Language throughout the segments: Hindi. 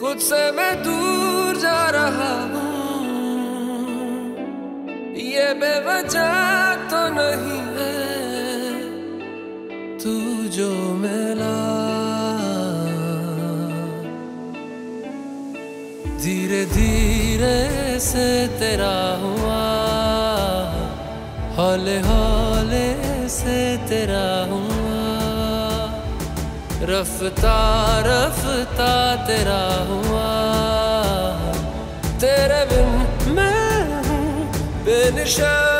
खुद से मैं दूर जा रहा हूँ। ये बेवजह तो नहीं है तू जो मिला। धीरे धीरे से तेरा हुआ, हौले हौले से तेरा हुआ रफ्ता रफ्ता तेरा हुआ। तेरे बिन मैं हूँ बेनिशा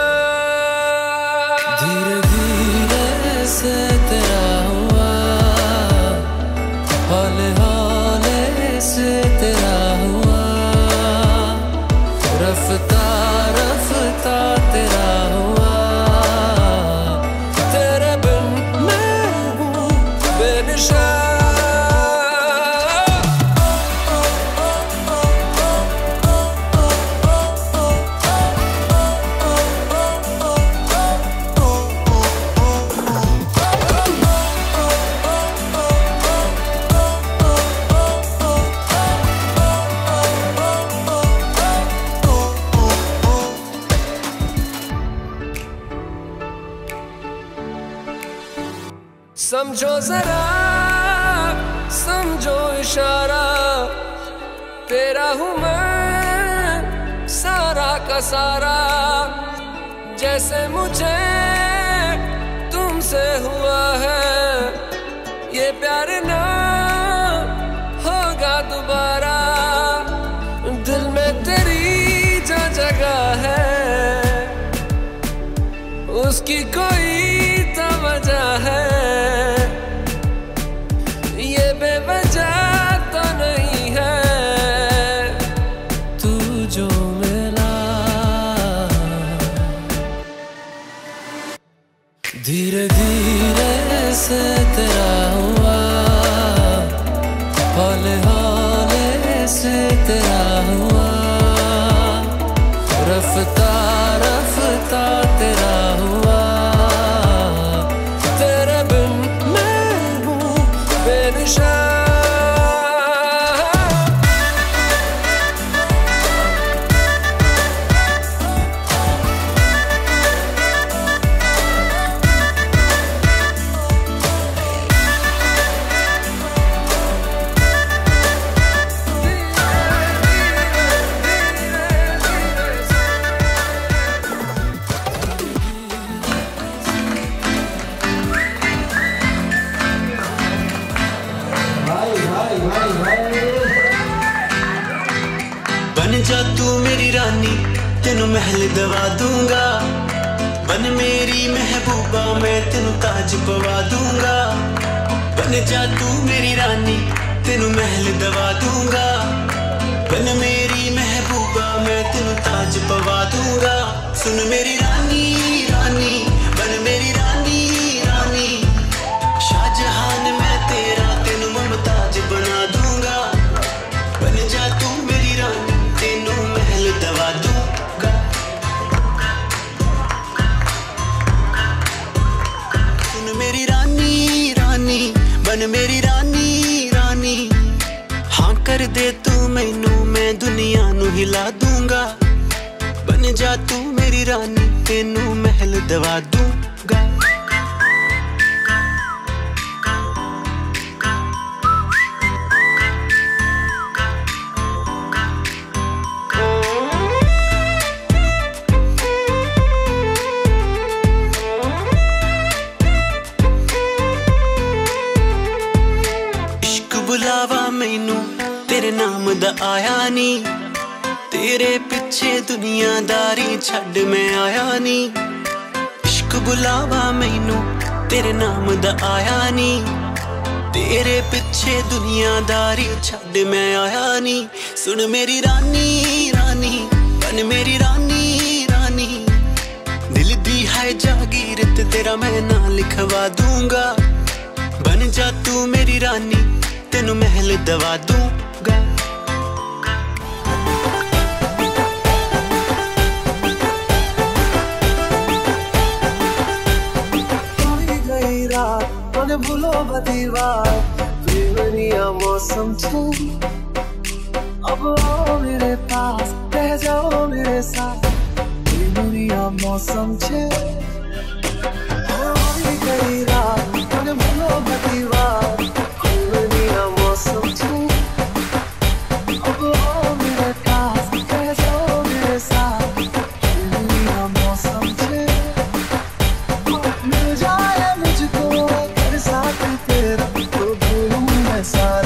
समझो जरा, समझो इशारा। तेरा हूँ मैं, सारा का सारा। जैसे मुझे तुमसे हुआ है, ये प्यार ना होगा दोबारा। धीरे धीरे से तेरा तेनू महल दवा दूँगा। बन मेरी महबूबा, मैं तेन ताज पवा दूँगा। बन जा तू मेरी रानी, तेन महल दवा दूँगा। बन मेरी महबूबा, मैं तेनू ताज पवा दूँगा। सुन मेरी रानी रानी। बन मेरी रानी रानी हाँ कर दे तू मैनू मैं दुनिया नु हिला दूँगा बन जा तू मेरी रानी तेनू महल दवा दूँगा नाम दा आया नी तेरे पिछे दुनियादारी छड़ मैं आया नी इश्क बुलावा मैनू तेरे नाम दा आया नी तेरे पिछे दुनियादारी छड़ मैं आया नी सुन मेरी रानी रानी बन मेरी रानी रानी दिल दी है जागीर ते तेरा मैं ना लिखवा दूँगा बन जा तू मेरी रानी तेनू ભૂલો બધી વાત પ્રેમની આ મૌસમ છે अब आओ मेरे पास रह जाओ मेरे साथ प्रेमनी आ मौसम छे sun.